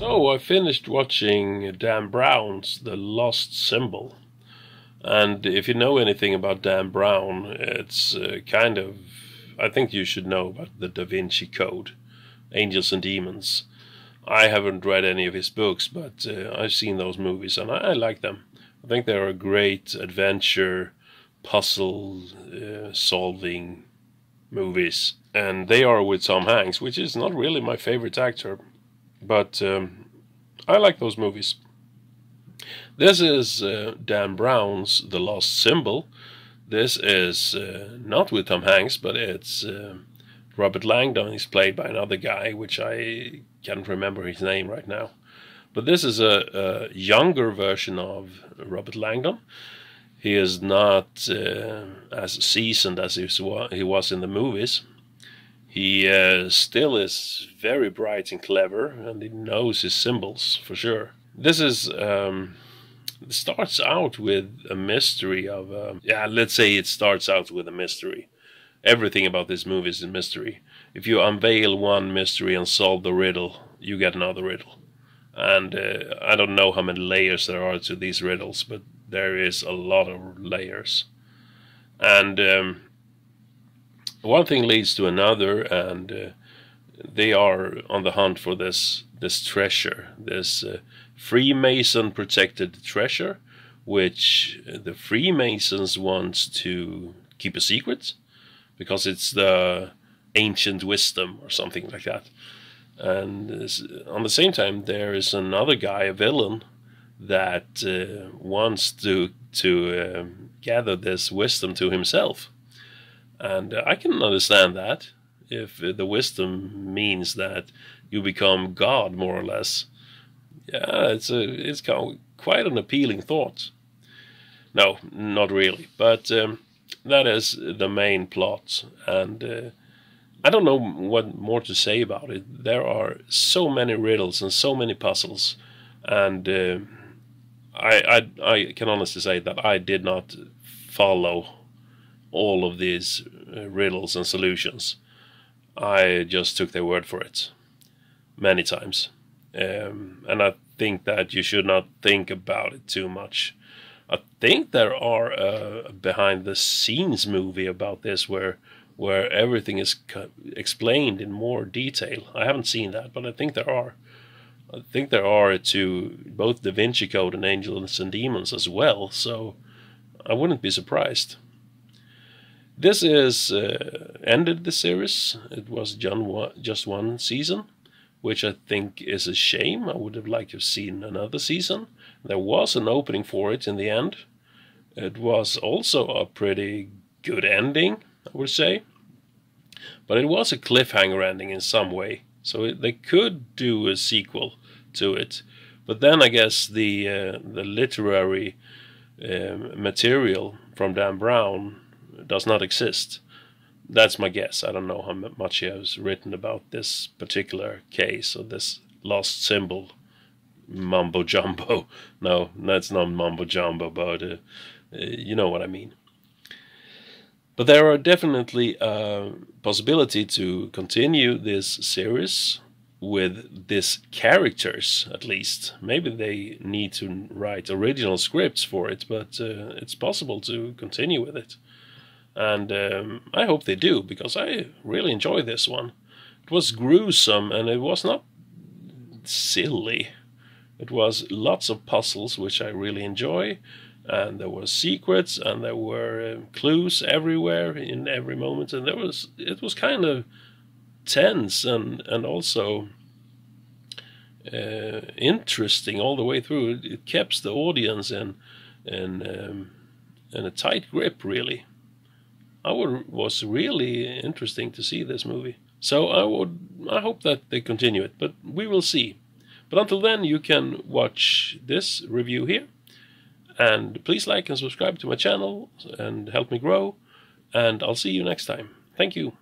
So I finished watching Dan Brown's The Lost Symbol. And if you know anything about Dan Brown, it's uh, kind of. I think you should know about the Da Vinci Code, Angels and Demons. I haven't read any of his books, but uh, I've seen those movies and I, I, like them. I think they're a great adventure, puzzle uh, solving movies. And they are with Tom Hanks, which is not really my favorite actor, but um, I like those movies. This is uh, Dan Brown's The Lost Symbol. This is uh, not with Tom Hanks, but it's uh, Robert Langdon. He's played by another guy, which I can't remember his name right now. But this is a, a younger version of Robert Langdon. He is not uh, as seasoned as he was in the movies. He uh, still is very bright and clever, and he knows his symbols for sure. This is um, starts out with a mystery of um, yeah. Let's say it starts out with a mystery. Everything about this movie is a mystery. If you unveil one mystery and solve the riddle, you get another riddle. And uh, I don't know how many layers there are to these riddles, but there is a lot of layers. And um, one thing leads to another, and uh, they are on the hunt for this this treasure, this uh, Freemason protected treasure, which the Freemasons want to keep a secret because it's the ancient wisdom or something like that. And on the same time, there is another guy, a villain, that uh, wants to to um, gather this wisdom to himself and uh, I can understand that if the wisdom means that you become God more or less. Yeah, it's a it's quite an appealing thought. No, not really, but um, that is the main plot, and uh, I don't know what more to say about it. There are so many riddles and so many puzzles, and uh, I, I I can honestly say that I did not follow all of these uh, riddles and solutions. I just took their word for it many times. Um, and I think that you should not think about it too much. I think there are a behind the scenes movie about this where where everything is explained in more detail. I haven't seen that, but I think there are. I think there are to both Da Vinci Code and Angels and Demons as well, so I wouldn't be surprised. This is uh, ended the series. It was just one season, which I think is a shame. I would have liked to have seen another season. There was an opening for it in the end. It was also a pretty good ending, I would say. But it was a cliffhanger ending in some way. So it, they could do a sequel to it. But then I guess the uh, the literary uh, material from Dan Brown does not exist. That's my guess. I don't know how much he has written about this particular case or this lost symbol mumbo jumbo. No, that's not mumbo jumbo, but uh, uh, you know what I mean. But there are definitely a possibility to continue this series with these characters at least. Maybe they need to write original scripts for it, but uh, it's possible to continue with it and um, I hope they do because I really enjoy this one. It was gruesome and it was not silly. It was lots of puzzles which I really enjoy, and there were secrets and there were uh, clues everywhere in every moment, and there was it was kind of tense and and also uh, interesting all the way through. It, it kept the audience in in um, in a tight grip really. I would was really interesting to see this movie. So I would I hope that they continue it, but we will see. But until then, you can watch this review here, and please like and subscribe to my channel and help me grow. And I'll see you next time. Thank you.